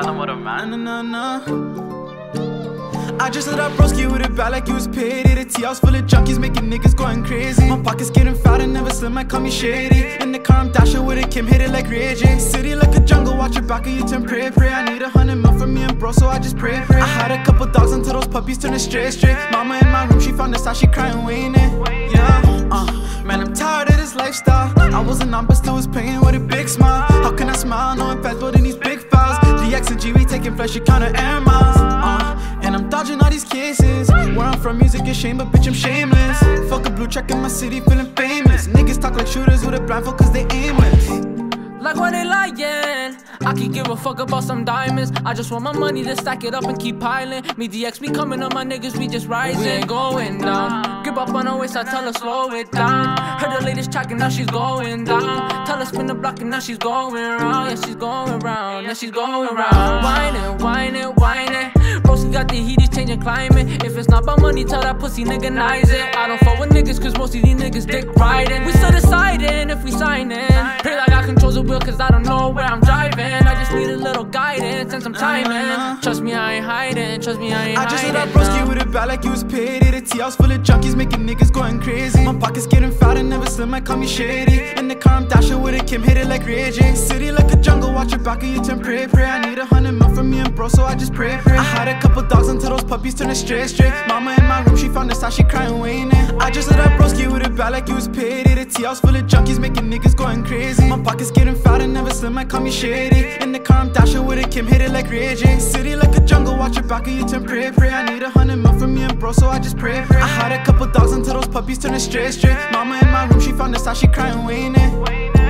Tell him what a man. Nah, nah, nah. I just lit up broski with a bag like it was paid. The tea house full of junkies making niggas going crazy. My pockets getting fat and never slim, I call me shady. In the car, I'm dashing with a Kim, hit it like Ray City like a jungle, watch your back of you turn pray, pray. I need a hundred mil from me and bro, so I just pray, pray. I had a couple dogs until those puppies turned straight, straight. Mama in my room, she found us out, she crying, waiting. Yeah, uh, man, I'm tired of this lifestyle. I wasn't on, but still was paying with a big smile. How can I smile knowing fast building these big files? The X and G, we taking you counter air miles. Uh, and I'm dodging all these cases. Where I'm from, music is shame, but bitch, I'm shameless. Fuck a blue check in my city, feeling famous. Niggas talk like shooters with a blindfold, cause they aimless. Like why they lying? I could give a fuck about some diamonds. I just want my money to stack it up and keep piling. Me DX, me coming on my niggas, we just rising, we ain't going down. Grip up on her waist, I tell her slow it down. Heard the latest track and now she's going down. Tell her spin the block and now she's going round. Yeah, she's going round. Yeah, she's going round. Whining, whining, whining. Broski got the heat, he's changing climate. If it's not about money, tell that pussy nigga nice it. I don't fuck with niggas, cause most of these niggas dick riding. We still deciding if we signing. Pray like I control the wheel, cause I don't know where I'm driving. And some timing. Trust me, I ain't hiding. Trust me, I ain't I just lit up broski with a bag like it was paid. The tea house full of junkies making niggas going crazy. My pockets getting fat and never slim, I call me shady. In the car, I'm dashing with a Kim, hit it like J. City like a jungle, watch your back of you turn pray, pray. I need a hundred mil from me and bro, so I just pray, pray. I had a couple dogs until those puppies turned straight, straight. Mama in my room, she found us out, she crying, waiting. I just lit up broski with a bag like it was paid. Tea house full of junkies making niggas going crazy. My pockets getting fat and never slim, might call me shady. In the car, I'm dashing with a Kim, hit it like J. City like a jungle, watch your back of you turn pray, pray. I need a hundred mil from me and bro, so I just pray, pray. I had a couple dogs until those puppies turned straight, straight. Mama in my room, she found us out, she crying, waiting.